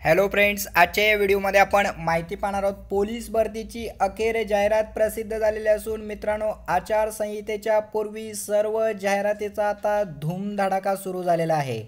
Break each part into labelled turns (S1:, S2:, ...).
S1: Hello friends आजच्या या व्हिडिओमध्ये आपण माहिती पाहणार आहोत पोलीस भरतीची अखेर जाहिरात प्रसिद्ध झालेली असून मित्रांनो आचारसंहितेच्या पूर्वी सर्व जाहिरातीचा आता धूमधडाका सुरू झालेला आहे.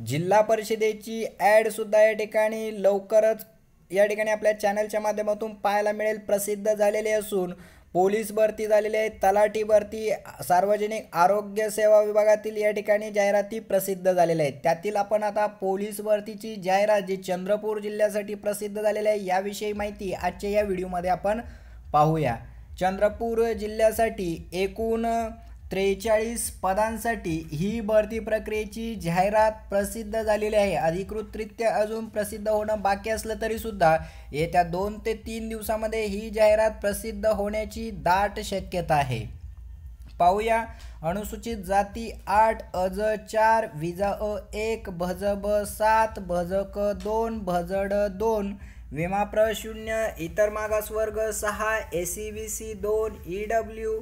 S1: जिल्हा परिषदेची ॲडसुद्धा या ठिकाणी लवकरच या ठिकाणी आपल्या चॅनलच्या माध्यमातून पाहायला मिळेल प्रसिद्ध झालेली असून पोलीस भरती झालेली आहे तलाठी भरती सार्वजनिक आरोग्य सेवा विभागातील या ठिकाणी जाहिराती प्रसिद्ध झालेल्या आहेत. त्यातील आपण आता पोलीस भरतीची जाहिरात जी चंद्रपूर जिल्ह्यासाठी प्रसिद्ध झालेली आहे याविषयी माहिती आजच्या या व्हिडिओमध्ये आपण पाहूया. चंद्रपूर जिल्ह्यासाठी एकूण त्रेचाळीस पदांसाठी ही भरती प्रक्रियेची जाहिरात प्रसिद्ध झालेली आहे. अधिकृतरित्या अजून प्रसिद्ध होणं बाकी असलं तरीसुद्धा येत्या दोन ते तीन दिवसामध्ये ही जाहिरात प्रसिद्ध होण्याची दाट शक्यता आहे. पाहूया. अनुसूचित जाती आठ अज चार विजा अ एक भज ब सात भज क दोन भजड दोन विमा प्र शून्य इतर मागासवर्ग सहा ए सी बी सी दोन ई डब्ल्यू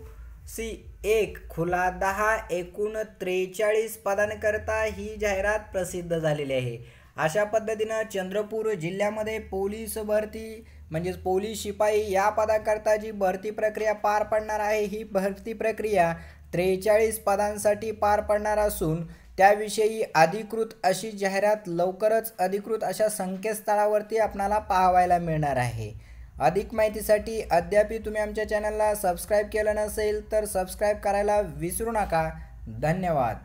S1: सी एक खुला दहा एकूण त्रेचाळीस पदांकरता ही जाहिरात प्रसिद्ध झालेली आहे. अशा पद्धतीनं चंद्रपूर जिल्ह्यामध्ये पोलीस भरती म्हणजेच पोलीस शिपाई या पदाकरता जी भरती प्रक्रिया पार पडणार आहे ही भरती प्रक्रिया त्रेचाळीस पदांसाठी पार पडणार असून त्याविषयी अधिकृत अशी जाहिरात लवकरच अधिकृत अशा संकेतस्थळावरती आपणाला पाहावायला मिळणार आहे. अधिक माहितीसाठी अद्याप तुम्ही आमच्या चॅनलला सबस्क्राईब केलं नसेल तर सबस्क्राईब करायला विसरू नका. धन्यवाद.